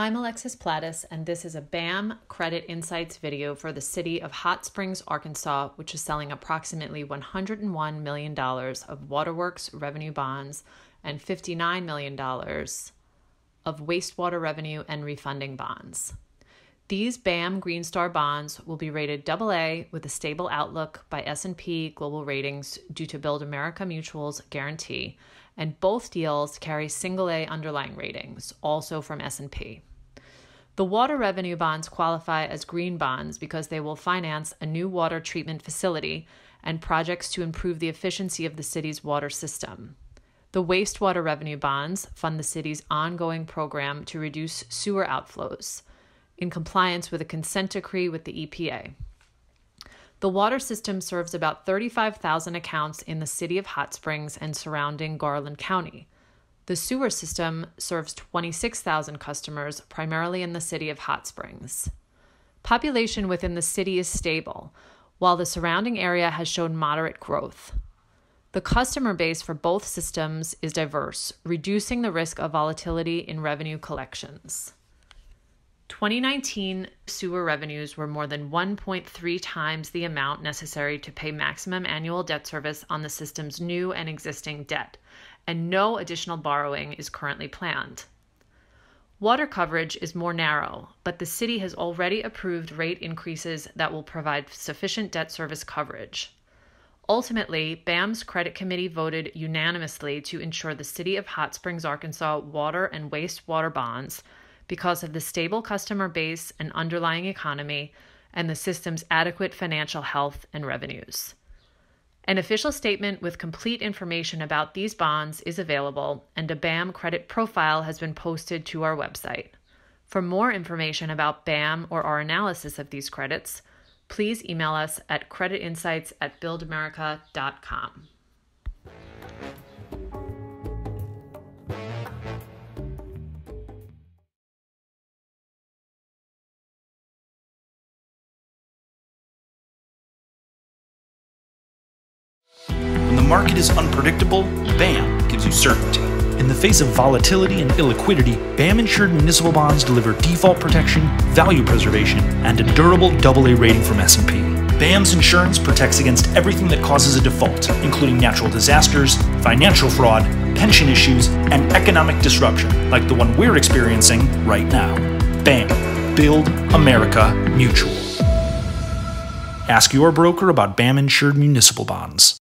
I'm Alexis Platis, and this is a BAM Credit Insights video for the city of Hot Springs, Arkansas, which is selling approximately $101 million of waterworks revenue bonds and $59 million of wastewater revenue and refunding bonds. These BAM Green Star bonds will be rated AA with a stable outlook by S&P Global Ratings due to Build America Mutual's guarantee, and both deals carry single A underlying ratings, also from S&P. The water revenue bonds qualify as green bonds because they will finance a new water treatment facility and projects to improve the efficiency of the city's water system. The wastewater revenue bonds fund the city's ongoing program to reduce sewer outflows in compliance with a consent decree with the EPA. The water system serves about 35,000 accounts in the city of Hot Springs and surrounding Garland County. The sewer system serves 26,000 customers, primarily in the city of Hot Springs. Population within the city is stable, while the surrounding area has shown moderate growth. The customer base for both systems is diverse, reducing the risk of volatility in revenue collections. 2019 sewer revenues were more than 1.3 times the amount necessary to pay maximum annual debt service on the system's new and existing debt, and no additional borrowing is currently planned. Water coverage is more narrow, but the city has already approved rate increases that will provide sufficient debt service coverage. Ultimately, BAM's credit committee voted unanimously to insure the City of Hot Springs, Arkansas water and wastewater bonds because of the stable customer base and underlying economy and the system's adequate financial health and revenues. An official statement with complete information about these bonds is available, and a BAM credit profile has been posted to our website. For more information about BAM or our analysis of these credits, please email us at creditinsights at buildamerica.com. market is unpredictable, BAM gives you certainty. In the face of volatility and illiquidity, BAM insured municipal bonds deliver default protection, value preservation, and a durable AA rating from S&P. BAM's insurance protects against everything that causes a default, including natural disasters, financial fraud, pension issues, and economic disruption, like the one we're experiencing right now. BAM. Build America Mutual. Ask your broker about BAM insured municipal bonds.